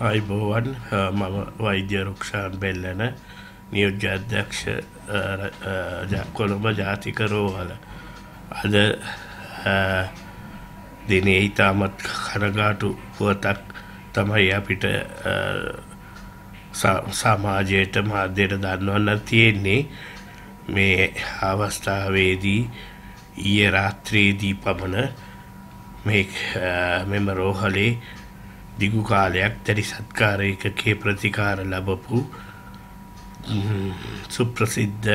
අයිබෝවන් මම වෛද්‍ය රුක්ෂාන් බෙල්ලන නියෝජ්‍ය අධ්‍යක්ෂ කොළඹ ජාතික රෝහල. අද දිනේ ඉතාමත් කනගාටු පුවතක් තමයි අපිට සමාජයට මාධ්‍යයට දන්වන්න තියෙන්නේ. මේ අවස්ථාවේදී ඊය රාත්‍රයේදී පමණ මේ මෙම රෝහලේ දිගු කාලයක් දැඩි සත්කාර එකකේ ප්‍රතිකාර ලබපු සුප්‍රසිද්ධ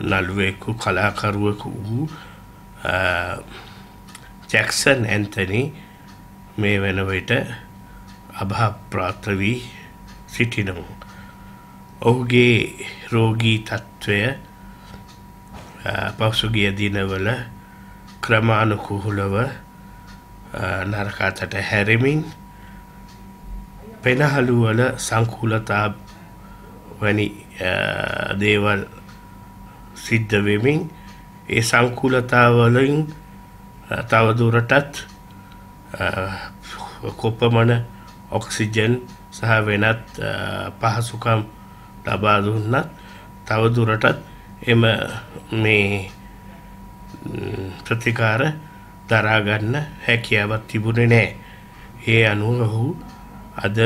නළුවෙකු කලාකරුවෙකු වූ ජැක්සන් ඇන්තනි මේ වන විට අභාප්‍රාප්ත වී සිටිනමු. ඔහුගේ රෝගී තත්ත්වය පසුගිය දිනවල ක්‍රමාණුකුහුලව නරකාතට හැරමින් පෙනහළුවල සංකූලතා වැනි දේවල් සිද්ධ වෙමින් ඒ සංකූලතාවලින් තවදුරටත් කොපමණ ඔක්සිජන් සහ වෙනත් පහසුකම් ලබා දුන්නත් තවදුරටත් එම මේ ප්‍රතිකාර දරාගන්න හැකියාවක් තිබුණේ නෑ. ඒ අනුව ඔහු අද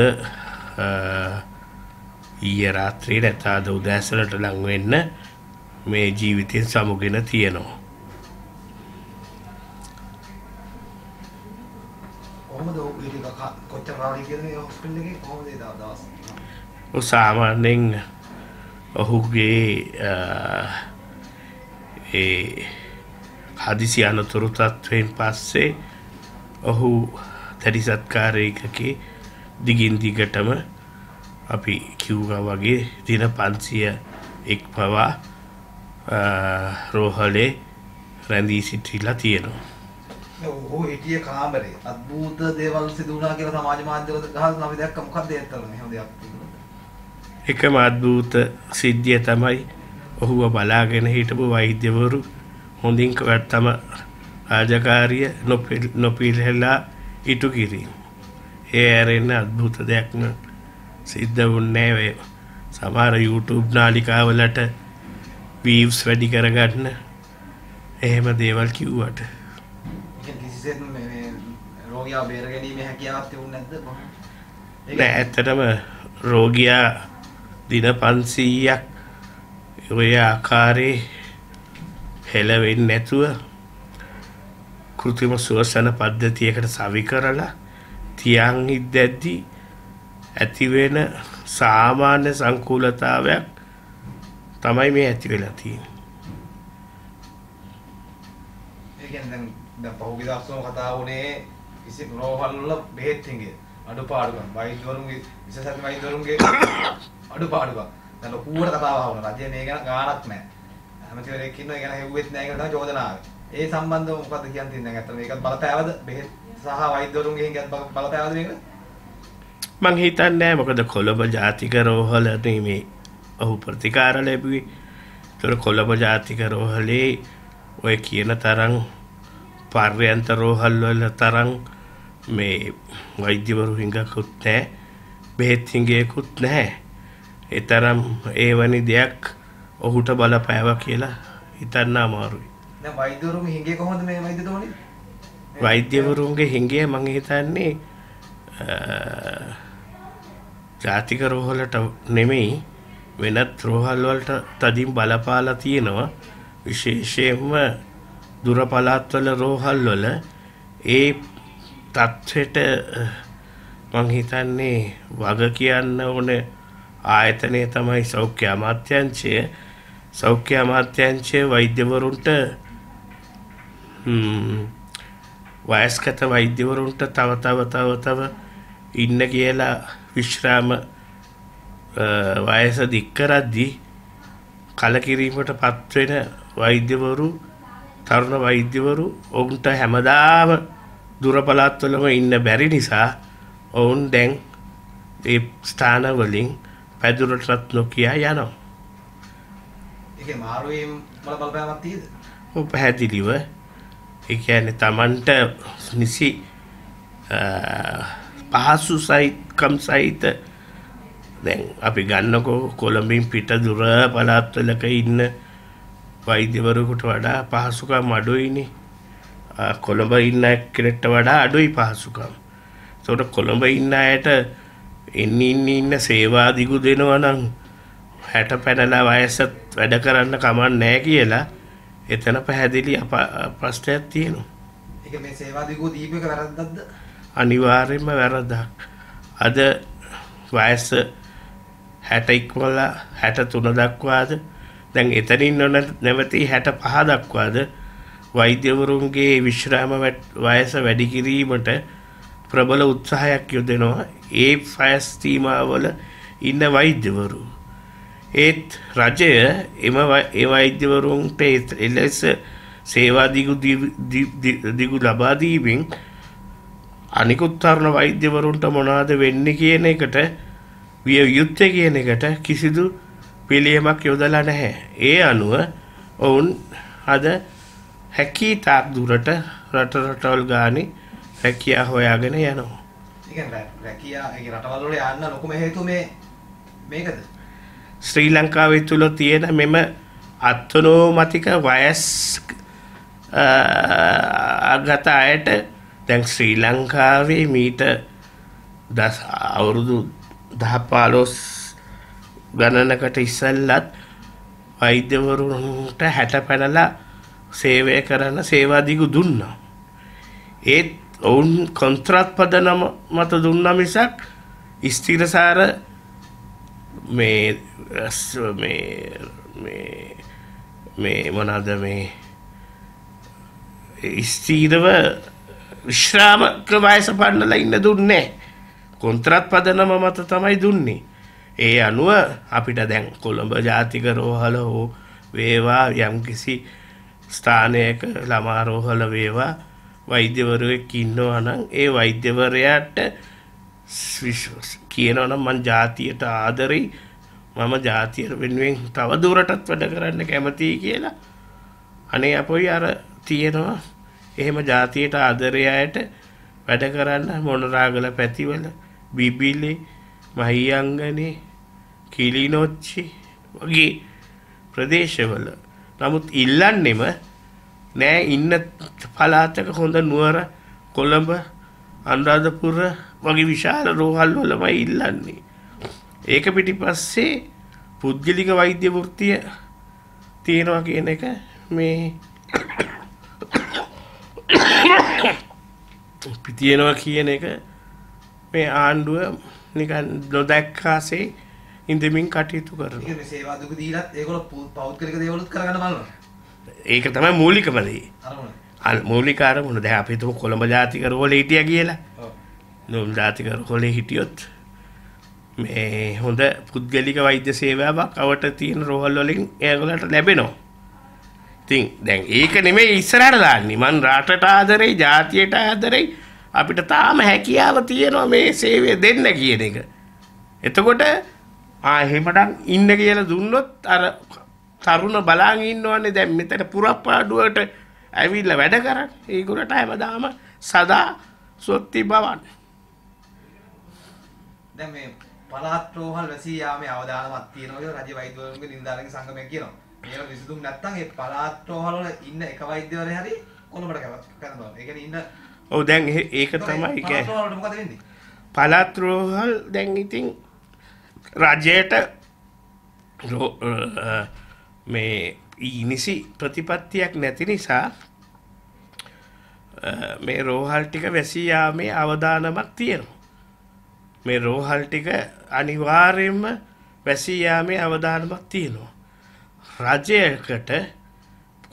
ඊය රාත්‍රී නැතාද උදෑසලට ලංවෙන්න මේ ජීවිතයෙන් සමුගෙන තියෙනවා. සාමාන්‍යෙන් ඔහුගේ ඒ හදිසි අනතුරු තත්ත්වයෙන් පස්සේ ඔහු දැඩිසත්කාරයකගේ දිගින් දිගටම අපි කිව්වා වගේ දින පන්සිය එක් පවා රෝහලේ රැඳී සිටිලා තියෙනවා. ඔහු හිටිය කාමරේ අද්භූත දේවල් සිදු වුණා කියලා සමාජ මාධ්‍යවල ගහලා අපි දැක්ක මොකක්ද ඇත්තටම එහෙම දෙයක්? එකම අද්භූත සිද්ධිය තමයි ඔහුව බලාගෙන හිටපු වෛද්‍යවරු හොඳින් තම රාජකාරිය නොපිල්හෙලා ඉටු කිරීම. ඒ ඇරෙන්න අද්භූත දෙයක්ම සිද්ධ වුන්නේ වේ. සමහර YouTube නාලිකාවලට වීව්ස් වැඩි කරගන්න එහෙම දේවල් කිව්වට. රෝගියා බේර ගැනීමේ හැකියාවක් තිබුණේ නැද්ද? නෑ ඇත්තටම රෝගියා දින 500ක් ඔය ආකාරයේ හෙලවෙන්නේ නැතුව කෘත්‍රිම සුවසන පද්ධතියකට සවි කරලා තියන් ඉද්දැද්දී ඇතිවෙන සාමාන්‍ය සංකූලතාවයක් තමයි මේ ඇති වෙලා තියෙන්නේ. ඒ කියන්නේ දැන් දැන් පහුගිය දවස්වල කතා වුණේ කිසි රෝහල් වල බෙහෙත් හිඟේ අඩුපාඩුකම්. වෛද්‍යවරුන්ගේ විශේෂඥ වෛද්‍යවරුන්ගේ අඩුපාඩුකම්. දැන් ලොකුවට කතාවක් වුණා. රජය මේ ගැන ගාණක් නැහැ. හැමතිවරයෙක් ඉන්නවා ඒ ගැන හෙව්වෙත් නැහැ කියලා තමයි චෝදනාව. ඒ සම්බන්ධව මොකද්ද කියන්න තියෙන්නේ? දැන් අතන මේකත් බලපෑවද? බෙහෙත් සහ වෛද්‍යවරුන්ගේ හිඟත් බලපෑවද මේක මං හිතන්නේ මොකද කොළඹ ජාතික රෝහල මේ ඔහු ප්‍රතිකාර ලැබුවේ. ඒතර කොළඹ ජාතික රෝහලේ ඔය කියන තරම් පර්යන්ත රෝහල් වල තරම් මේ වෛද්‍යවරු හිඟකුත් නැහැ බෙහෙත් හිඟයකුත් නැහැ. ඒ තරම් ඒ වැනි දෙයක් ඔහුට බලපෑවා කියලා හිතන්න අමාරුයි. දැන් වෛද්‍යවරුන්ගේ හිඟේ කොහොමද මේ වෛද්‍යතුමනි වෛද්‍යවරුන්ගේ හිඟේ මං හිතන්නේ ජාතික රෝහලට නෙමෙයි වෙනත් රෝහල් වලට තදින් බලපාලා තියෙනවා. විශේෂයෙන්ම දුර පළාත්වල රෝහල් වල ඒ තත්ත්වයට මං හිතන්නේ වග කියන්න ඕන ආයතනය තමයි සෞඛ්‍ය අමාත්‍යංශය. සෞඛ්‍ය අමාත්‍යංශය වෛද්‍යවරුන්ට වයස්ගත වෛද්‍යවරුන්ට තව තව තව තව ඉන්න කියලා විශ්‍රාම වයස දික් කරද්දී කලකිරීමට පත්වෙන වෛද්‍යවරු තරුණ වෛද්‍යවරු ඔවුන්ට හැමදාම දුර පළාත්වලම ඉන්න බැරි නිසා ඔවුන් දැන් ඒ ස්ථාන වලින් පැදුරටත් නොකියා යනවා. ඒකේ මාරුවීම් වල බලපෑමක් තියෙද? ඔව් පැහැදිලිව ඒ කියන්නේ Tamanට නිසි පහසු සහිත පහසුකම් සහිත දැන් අපි ගන්නකෝ කොළඹින් පිට දුර පළාත්වලක ඉන්න වෛද්‍යවරකුට වඩා පහසුකම් අඩුයිනේ ආ, කොළඹ ඉන්න කෙනෙක්ට වඩා අඩුයි පහසුකම්. එතකොට කොළඹ ඉන්න අයට එන්න ඉන්න ඉන්න සේවා දිගු දෙනවා නම් හැට පැනලා වයසත් වැඩ කරන්න කමක් නැහැ කියලා එතන පැහැදිලි ප්‍රශ්නයක් තියෙනවා. ඒක මේ සේවා දිගුව දීප එක වැරද්දක්ද? අනිවාර්යෙන්ම වැරදක්. අද වයස 60 ඉක්මවලා 63 දක්වාද දැන් එතනින් නොන නැවතී 65 දක්වාද වෛද්‍යවරුන්ගේ විශ්‍රාම වයස වැඩි කිරීමට ප්‍රබල උත්සාහයක් යොදනවා. ඒ වයස් සීමාවල ඉන්න වෛද්‍යවරු. ඒත් රජය එම වෛ- ඒ වෛද්‍යවරුන්ට ඒ- එලෙස සේවා දිගු දී- දී- දී- දිගු ලබා දීමෙන් අනිකුත් තරුණ වෛද්‍යවරුන්ට මොනවද වෙන්නේ කියන එකට විය යුත්තේ කියන එකට කිසිදු පිළියමක් යොදලා නැහැ. ඒ අනුව ඔවුන් අද හැකී තාක් දුරට රට රටවල් ගානේ රැකියා හොයාගෙන යනවා. ඒ කියන්නේ රැ- රැකියා ඒ රටවල් වල යන්න ලොකුම හේතුව මේ මේකද? ශ්‍රී ලංකාවේ තුල තියෙන මෙම අත්නෝමතික වයස් අගත අයට දැන් ශ්‍රී ලංකාවේ මීට දස් අවුරුදු දහ පාලොස් ගණනකට ඉස්සල්ලත් වෛද්‍යවරුන්ට හැට පැනලා සේවය කරන සේවාදිගු දුන්නා. ඒත් ඔවුන් කොන්ත්‍රත් පදනම මත දුන්න මිසක් ස්තිරසාර මේ රස්- මේ මේ මේ මොනද මේ ස්තීරව විශ්‍රාමක වයස පන්නලා ඉන්න දුන්නේ කොන්ත්‍රත් පදනම මත තමයි දුන්නේ. ඒ අනුව අපිට දැන් කොළඹ ජාතික රෝහල හෝ වේවා යම්කිසි ස්ථානයක ළමාරෝහල වේවා වෛද්‍යවරුවෙක් ඉන්නවා නම් ඒ වෛද්‍යවරයාට විශ්වාස- කියනවනම් මං ජාතියට ආදරෙයි. මම ජාතිය වෙනුවෙන් තව දුරටත් වැඩ කරන්න කැමතියි කියලා. අනේ අපොයි අර තියෙනවා. එහෙම ජාතියට ආදරයට වැඩ කරන්න මොනරාගල පැතිවල බිබිලි මහියංගනේ කිලිනොච්චි වගේ ප්‍රදේශවල. නමුත් ඉල්ලන්නෙම නෑ ඉන්න පලාතක හොඳ නුවර කොළඹ අන්රාධපුර වගේ විශාල රෝහල් වලමයි ඉල්ලන්නේ. ඒක පිටි පස්සේ පුද්ගලික වෛද්‍ය වෘත්තිය තියෙනවා කියන එක මේ තියෙනවා කියන එක මේ ආණ්ඩුව නිකන් නොදැක්කාසේ ඉඳමින් කටයුතු කරන. ඒක මේ සේවා දිගුව දීලත් ඒගොල්ලෝ පෞද්ගලික දේවලුත් කරගන්න බලනවා. ඒක තමයි මූලිකමදේ අරමුණ. මූලිකාර මුණ දැ අපිතුම කොළඹ ජාතිකර හොල හිටිය කියලා. ඔව්. නොම් ජාතිකර හොලේ හිටියොත් මේ හොඳ පුද්ගලික වෛද්‍ය සේවාවක් අවට තියෙන රෝහල් වලින් ඒගොලට ලැබෙනවා. ඉතින් දැන් ඒක නෙමේ ඉස්සරහට දාන්නේ. මං රටට ආදරෙයි ජාතියට ආදරෙයි අපිට තාම හැකියාව තියෙනවා මේ සේවය දෙන්න කියන එක. එතකොට ආ එහෙමනම් ඉන්න කියලා දුන්නොත් අර තරුණ බලාගෙන ඉන්නවනේ. දැන් මෙතන පුරප්පාඩුවට ඇවිල්ලා වැඩ කරන්නේ ඒගොල්ලන්ට හැමදාම සදා සොත්ති බවන් දැන් මේ පළාත් රෝහල් වැසී යාමේ අවදානමක් තියෙනවා කියලා රජ වෛද්‍යවරුන්ගේ නිලධාරීන්ගේ සංගමය කියනවා. මේවා විසඳුම් නැත්තම් ඒ පළාත් රෝහල් වල ඉන්න එක වෛද්‍යවරයා හරි කොළඹට කරනවා. ඒ කියන්නේ ඉන්න ඔව් දැන් ඒක තමයි කියන්නේ? පළාත් රෝහල් දැන් ඉතින් රජයට මේ නිසි ප්‍රතිපත්තියක් නැති නිසා අ, මේ රෝහල් ටික වැසී යාමේ අවදානමක් තියෙනවා. මේ රෝහල් ටික අනිවාර්යයෙන්ම වැසී යාමේ අවදානමක් තියෙනවා. රජයකට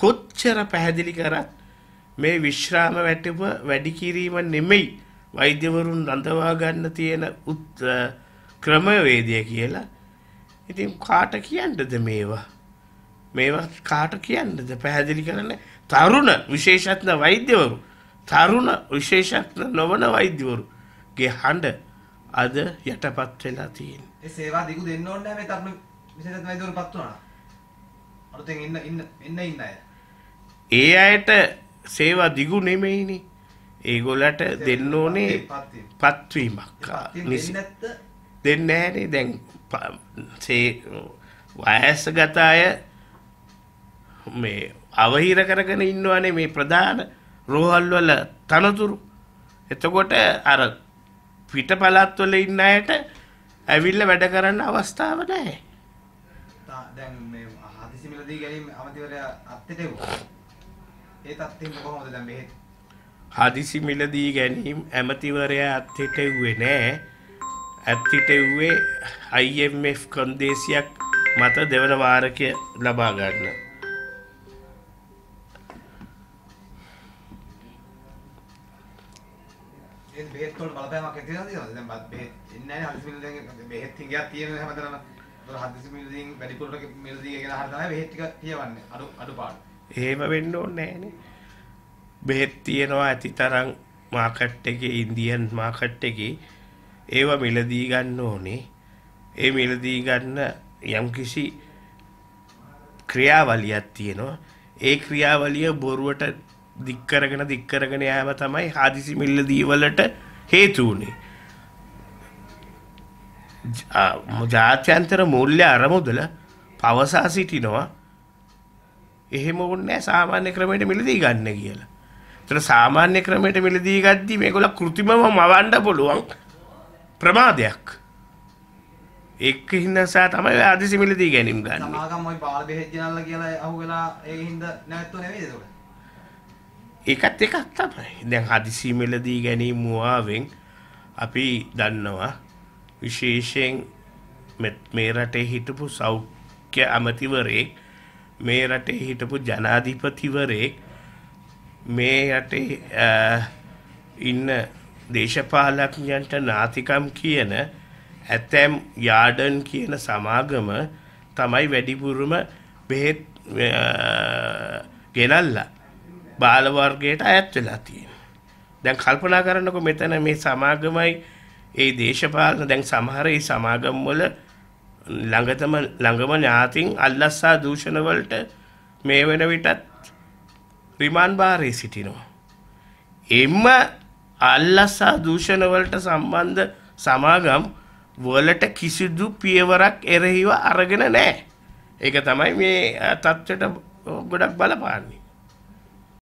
කොච්චර පැහැදිලි කරත් මේ විශ්‍රාම වැටුප වැඩි කිරීම නෙමෙයි වෛද්‍යවරුන් රඳවා ගන්න තියෙන උත්- අ, ක්‍රමවේදය කියලා. ඉතින් කාට කියන්නද මේවා? මේවා කාට කියන්නද පැහැදිලි කරන්න තරුණ විශේෂඥ වෛද්‍යවරු තරුණ විශේෂඥ නොවන වෛද්‍යවරුගේ හඬ අද යටපත් වෙලා තියෙන. ඒ සේවා දිගු දෙන්න ඕනේ නැහැ මේ තරුණ විශේෂඥ වෛද්‍යවරුපත් වුණා. අලුතෙන් ඉන්න ඉන්න ඉන්න ඉන්න අය. ඒ අයට සේවා දිගු නෙමෙයිනි. ඒගොල්ලට දෙන්න ඕනේ පත්වීම. පත්වීමක් දෙන්නේ ඇනේ දැන් වයස්ගත අය මේ අවහිර කරගෙන ඉන්නවනේ මේ ප්‍රධාන රෝහල්වල තනතුරු. එතකොට අර පිට පළත්වල ඉන්න අයට ඇවිල්ල වැඩ කරන්න අවස්ථාව නැහැ. දැන් මේ හදිසි මිලදී ගැනීම අමතිවරයා අත්තිටෙව්වා. ඒ තත්ත්වෙන්න කොහොමද දැන් බෙහෙත්? හදිසි මිලදී ගැනීම් ඇමතිවරයා අත්හිටෙව්වේ නෑ ඇත්තිටෙව්වේ IMF කොන්දේසියක් මත දෙවන වාරකය ලබා ගන්න ඒ බෙහෙත් වල බලපෑමක් ඇති වෙනවද කියලාද? දැන් බත් බෙහෙත් එන්නේ නැහැ හදිසි මිලදී බෙහෙත් හිඟයක් තියෙන හැමතැනම. ඒක හදිසි මිලදී වැඩිපුර මිලදී කියන හරිය තමයි බෙහෙත් ටික කියවන්නේ. අඩු අඩුපාඩු. එහෙම වෙන්න ඕනේ නෑනේ බෙහෙත් තියෙනවා ඇති තරම් මාකට් එකේ ඉන්දියන් මාකට් එකේ ඒවා මිලදී ගන්න ඕනේ ඒ මිලදී ගන්න යම්කිසි ක්‍රියාවලියක් තියෙනවා ඒ ක්‍රියාවලිය බොරුවට දික් කරගෙන දික් කරගෙන යෑම තමයි හදිසි මිලදී වලට හේතු වුනේ ජා- ජාත්‍යන්තර මූල්‍ය අරමුදල පවසා සිටිනවා එහෙම ඕනේ සාමාන්‍ය ක්‍රමයට මිලදී ගන්න කියලා. ඒතර සාමාන්‍ය ක්‍රමයට මිලදී ගද්දි මේගොල්ල කෘත්‍රිමව මවන්න පුළුවන් ප්‍රමාදයක්. ඒක හින්දා තමයි ඔය ආදිසි මිලදී ගැනීම ගන්න. සමාගම් ওই බාල බෙහෙත් ගෙනල්ලා කියලා අහුවෙලා ඒ හින්දා නැවැත්තුව නෙවෙයිද ඒක? ඒකත් එකක් තමයි. දැන් හදිසි මිලදී ගැනීම මුවාවෙන් අපි දන්නවා විශේෂයෙන් මෙත්- මේ රටේ හිටපු සෞඛ්‍ය අමතිවරයෙක් මේ රටේ හිටපු ජනාධිපතිවරයෙක් මේ රටේ අ, ඉන්න දේශපාලඥයන්ට නාතිකම් කියන ඇතැම් යාඩන් කියන සමාගම තමයි වැඩිපුරම බෙහෙත් අ, ගෙනල්ලා බාලවර්ගයට අයත් වෙලා තියෙන. දැන් කල්පනා කරන්නකො මෙතන මේ සමාගමයි ඒ දේශපාලන දැන් සමහර ඒ සමාගම් වල ළඟතම ළඟම ඥාතින් අල්ලස්සා දූෂණ වලට මේ වෙන විටත් රිමාන්ඩ් බාරේ සිටිනවා. එම්ම අල්ලස්සා දූෂණ වලට සම්බන්ධ සමාගම් වලට කිසිදු පියවරක් එරෙහිව අරගෙන නැහැ. ඒක තමයි මේ අ, තත්ත්වයට ගොඩක් බලපාන්නේ.